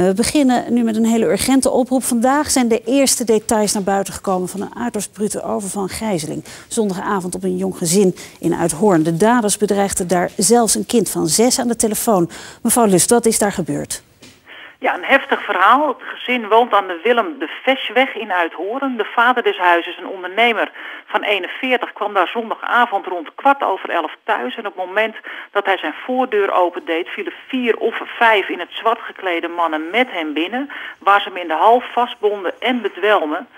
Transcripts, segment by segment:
En we beginnen nu met een hele urgente oproep. Vandaag zijn de eerste details naar buiten gekomen van een aardoorsbrute overval gijzeling. Zondagavond op een jong gezin in Uithoorn. De daders bedreigden daar zelfs een kind van zes aan de telefoon. Mevrouw Lust, wat is daar gebeurd? Ja, een heftig verhaal. Het gezin woont aan de Willem de Vesweg in Uithoren. De vader des huizes, een ondernemer van 41, kwam daar zondagavond rond kwart over elf thuis. En op het moment dat hij zijn voordeur opendeed, vielen vier of vijf in het zwart geklede mannen met hem binnen. Waar ze hem in de hal vastbonden en bedwelmen.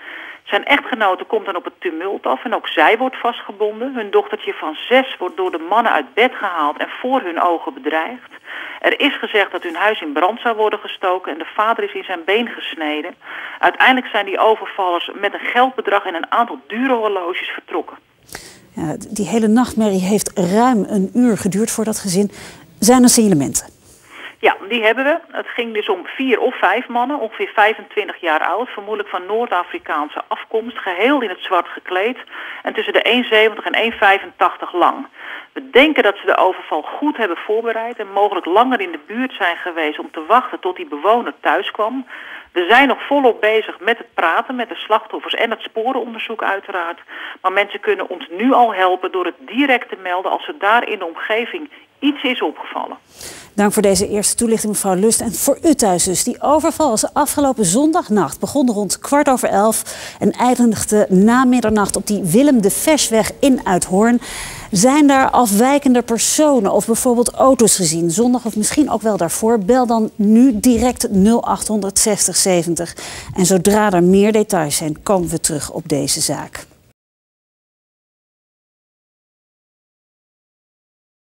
Zijn echtgenote komt dan op het tumult af en ook zij wordt vastgebonden. Hun dochtertje van zes wordt door de mannen uit bed gehaald en voor hun ogen bedreigd. Er is gezegd dat hun huis in brand zou worden gestoken en de vader is in zijn been gesneden. Uiteindelijk zijn die overvallers met een geldbedrag en een aantal dure horloges vertrokken. Ja, die hele nachtmerrie heeft ruim een uur geduurd voor dat gezin. Zijn er signalementen? Ja, die hebben we. Het ging dus om vier of vijf mannen, ongeveer 25 jaar oud, vermoedelijk van Noord-Afrikaanse afkomst, geheel in het zwart gekleed en tussen de 1,70 en 1,85 lang. We denken dat ze de overval goed hebben voorbereid en mogelijk langer in de buurt zijn geweest om te wachten tot die bewoner thuis kwam. We zijn nog volop bezig met het praten met de slachtoffers en het sporenonderzoek uiteraard. Maar mensen kunnen ons nu al helpen door het direct te melden als er daar in de omgeving iets is opgevallen. Dank voor deze eerste toelichting, mevrouw Lust. En voor u thuis dus. Die overval was afgelopen zondagnacht. Begon rond kwart over elf en eindigde na middernacht op die Willem de Versweg in Uithoorn. Zijn daar afwijkende personen of bijvoorbeeld auto's gezien? Zondag of misschien ook wel daarvoor? Bel dan nu direct 0800 60 70. En zodra er meer details zijn, komen we terug op deze zaak.